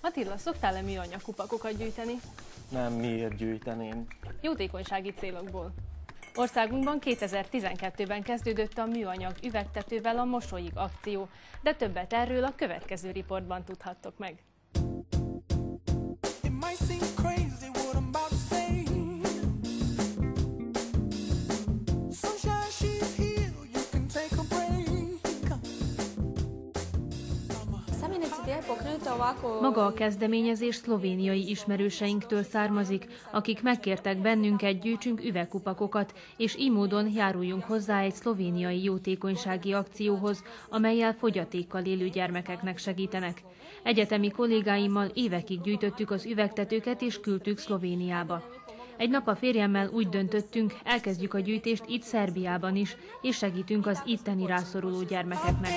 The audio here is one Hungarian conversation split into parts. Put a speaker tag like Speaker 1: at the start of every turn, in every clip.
Speaker 1: Attila, szoktál-e műanyag kupakokat gyűjteni?
Speaker 2: Nem, miért gyűjteném?
Speaker 1: Jótékonysági célokból. Országunkban 2012-ben kezdődött a műanyag üvegtetővel a Mosolyig akció, de többet erről a következő riportban tudhattok meg.
Speaker 3: It might seem crazy
Speaker 1: Maga a kezdeményezés szlovéniai ismerőseinktől származik, akik megkértek bennünket, gyűjtsünk üvegkupakokat, és így módon járuljunk hozzá egy szlovéniai jótékonysági akcióhoz, amelyel fogyatékkal élő gyermekeknek segítenek. Egyetemi kollégáimmal évekig gyűjtöttük az üvegtetőket és küldtük Szlovéniába. Egy nap a férjemmel úgy döntöttünk, elkezdjük a gyűjtést itt Szerbiában is, és segítünk az itteni rászoruló gyermekeknek.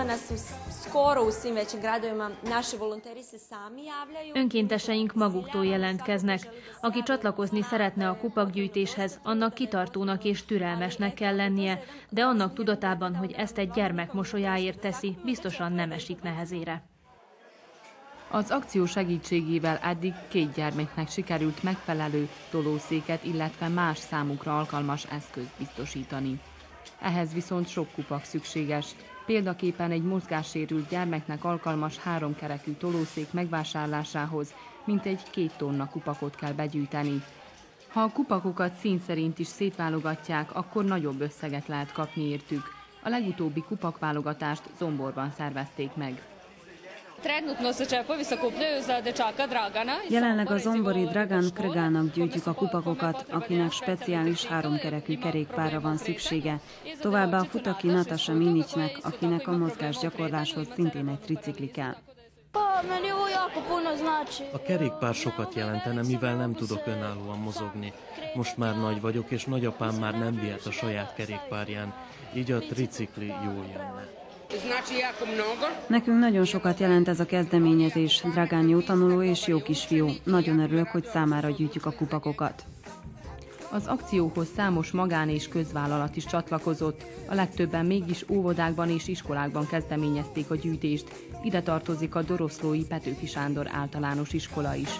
Speaker 4: Ima nas u skoro u svim većim gradovima. Naši volonteri se sami javljaju.
Speaker 1: Önkénteseink maguktól jelentkeznek. Aki csatlakozni szeretne a kupakgyűjtéshez, annak kitartónak és türelmesnek kell lennie, de annak tudatában, hogy ezt egy gyermek mosolyáért teszi, biztosan nem esik nehezére.
Speaker 5: Az akció segítségével eddig két gyermeknek sikerült megfelelő tolószéket, illetve más számukra alkalmas eszközt biztosítani. Ehhez viszont sok kupak szükséges. Példaképpen egy mozgássérült gyermeknek alkalmas háromkerekű tolószék megvásárlásához mintegy két tonna kupakot kell begyűjteni. Ha a kupakokat szín szerint is szétválogatják, akkor nagyobb összeget lehet kapni értük. A legutóbbi kupakválogatást Zomborban szervezték meg.
Speaker 6: Trenutno se čepovi sakupljaju za dečaka Dragana. iz
Speaker 7: Jelenleg a zombori Dragan Krgának gyűjtjük a kupakokat, akinek speciális háromkerekű kerékpárra van szüksége. Továbbá a Futaki Natasa Minicsnek, akinek a
Speaker 6: ima
Speaker 7: mozgás
Speaker 6: problema u
Speaker 7: gyakorláshoz
Speaker 6: kretanju,
Speaker 7: szintén egy tricikli kell.
Speaker 2: A kerékpár sokat jelentene, mivel nem tudok önállóan mozogni. Most már nagy vagyok, és nagyapám már nem vihet a saját kerékpárján, így a tricikli jó jönne.
Speaker 7: Nekünk nagyon sokat jelent ez a kezdeményezés. Dragán jó tanuló és jó kisfiú. Nagyon örülök, hogy számára gyűjtjük a kupakokat.
Speaker 5: Az akcióhoz számos magán és közvállalat is csatlakozott, a legtöbben mégis óvodákban és iskolákban kezdeményezték a gyűjtést. Ide tartozik a Doroszlói Petőfi Sándor általános iskola is.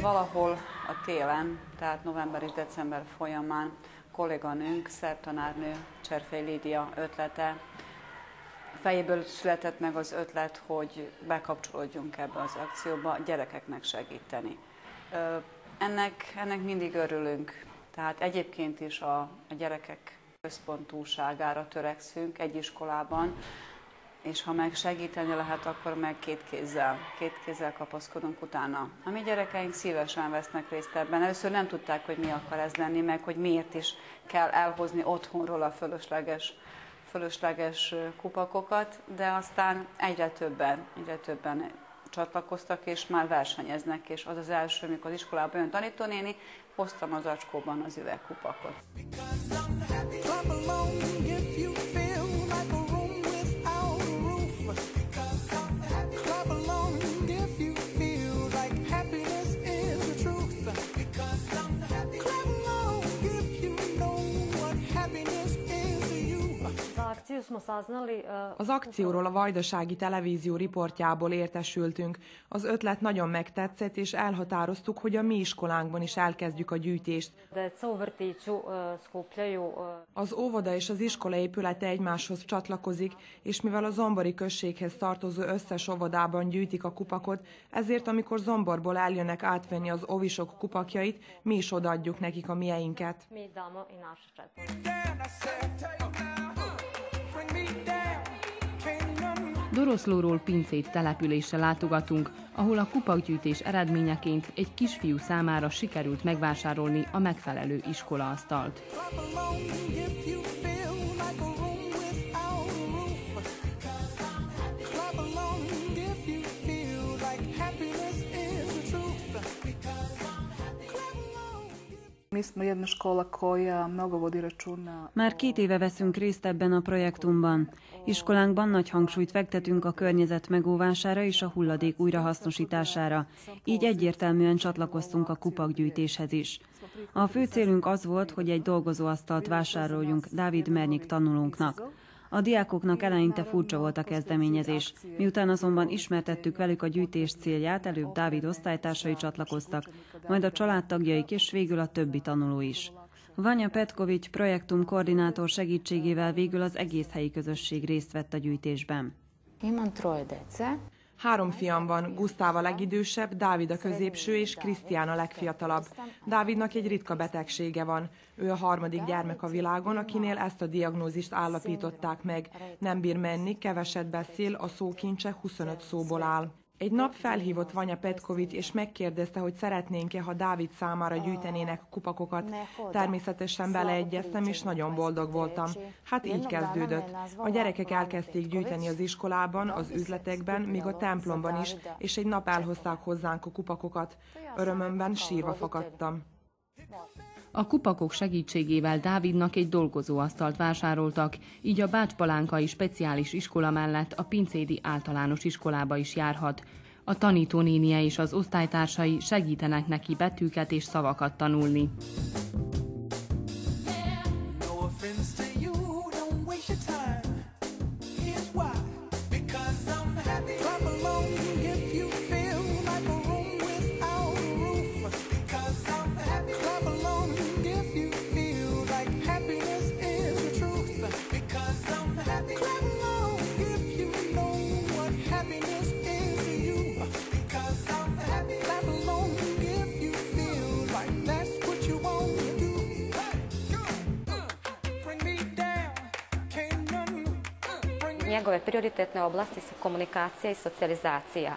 Speaker 8: Valahol a télen, tehát november és december folyamán kolléganőnk, szertanárnő Cserfej Lídia ötlete, fejéből született meg az ötlet, hogy bekapcsolódjunk ebbe az akcióba, gyerekeknek segíteni. Ennek, ennek mindig örülünk, tehát egyébként is a, a gyerekek központúságára törekszünk egy iskolában, és ha meg segíteni lehet, akkor meg két kézzel, két kézzel kapaszkodunk utána. A mi gyerekeink szívesen vesznek részt ebben. Először nem tudták, hogy mi akar ez lenni, meg hogy miért is kell elhozni otthonról a fölösleges, fölösleges kupakokat, de aztán egyre többen, egyre többen csatlakoztak, és már versenyeznek, és az az első, amikor az iskolába jön tanítónéni, hoztam az acskóban az üvegkupakot.
Speaker 3: Clap along if
Speaker 9: Az akcióról a Vajdasági Televízió riportjából értesültünk. Az ötlet nagyon megtetszett, és elhatároztuk, hogy a mi iskolánkban is elkezdjük a gyűjtést. Az óvoda és az iskola épülete egymáshoz csatlakozik, és mivel a zombori községhez tartozó összes óvodában gyűjtik a kupakot, ezért amikor zomborból eljönnek átvenni az ovisok kupakjait, mi is odaadjuk nekik a mieinket.
Speaker 10: Mi damo i
Speaker 5: Doroszlóról pincét településre látogatunk, ahol a kupakgyűjtés eredményeként egy kisfiú számára sikerült megvásárolni a megfelelő iskolaasztalt.
Speaker 7: Már két éve veszünk részt ebben a projektumban. Iskolánkban nagy hangsúlyt fektetünk a környezet megóvására és a hulladék újrahasznosítására. Így egyértelműen csatlakoztunk a kupakgyűjtéshez is. A fő célunk az volt, hogy egy dolgozóasztalt vásároljunk Dávid Mernyik tanulónknak. A diákoknak eleinte furcsa volt a kezdeményezés. Miután azonban ismertettük velük a gyűjtés célját, előbb Dávid osztálytársai csatlakoztak, majd a családtagjaik és végül a többi tanuló is. Vanya Petkovics projektum koordinátor segítségével végül az egész helyi közösség részt vett a gyűjtésben.
Speaker 11: Imam troje dece.
Speaker 9: Három fiam van, Gusztáv a legidősebb, Dávid a középső és Krisztián a legfiatalabb. Dávidnak egy ritka betegsége van. Ő a harmadik gyermek a világon, akinél ezt a diagnózist állapították meg. Nem bír menni, keveset beszél, a szókincse 25 szóból áll. Egy nap felhívott Vanya Petkovics, és megkérdezte, hogy szeretnénk-e, ha Dávid számára gyűjtenének kupakokat. Természetesen beleegyeztem, és nagyon boldog voltam. Hát így kezdődött. A gyerekek elkezdték gyűjteni az iskolában, az üzletekben, még a templomban is, és egy nap elhozták hozzánk a kupakokat. Örömömben sírva fakadtam.
Speaker 5: A kupakok segítségével Dávidnak egy dolgozóasztalt vásároltak, így a Bácspalánkai Speciális Iskola mellett a Pincédi Általános Iskolába is járhat. A tanítónénie és az osztálytársai segítenek neki betűket és szavakat tanulni.
Speaker 10: Njegove prioritetne oblasti su komunikacija i socijalizacija.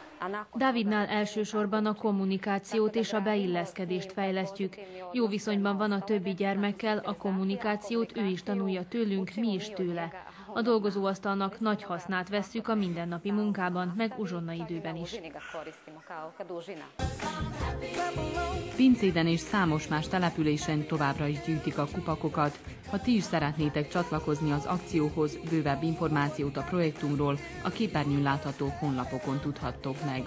Speaker 1: Dávidnál elsősorban a kommunikációt és a beilleszkedést fejlesztjük. Jó viszonyban van a többi gyermekkel, a kommunikációt ő is tanulja tőlünk, mi is tőle. A dolgozóasztalnak nagy hasznát vesszük a mindennapi munkában, meg uzsonna időben is.
Speaker 5: Pincéden és számos más településen továbbra is gyűjtik a kupakokat. Ha ti is szeretnétek csatlakozni az akcióhoz, bővebb információt a projektumról a képernyőn látható honlapokon tudhattok meg.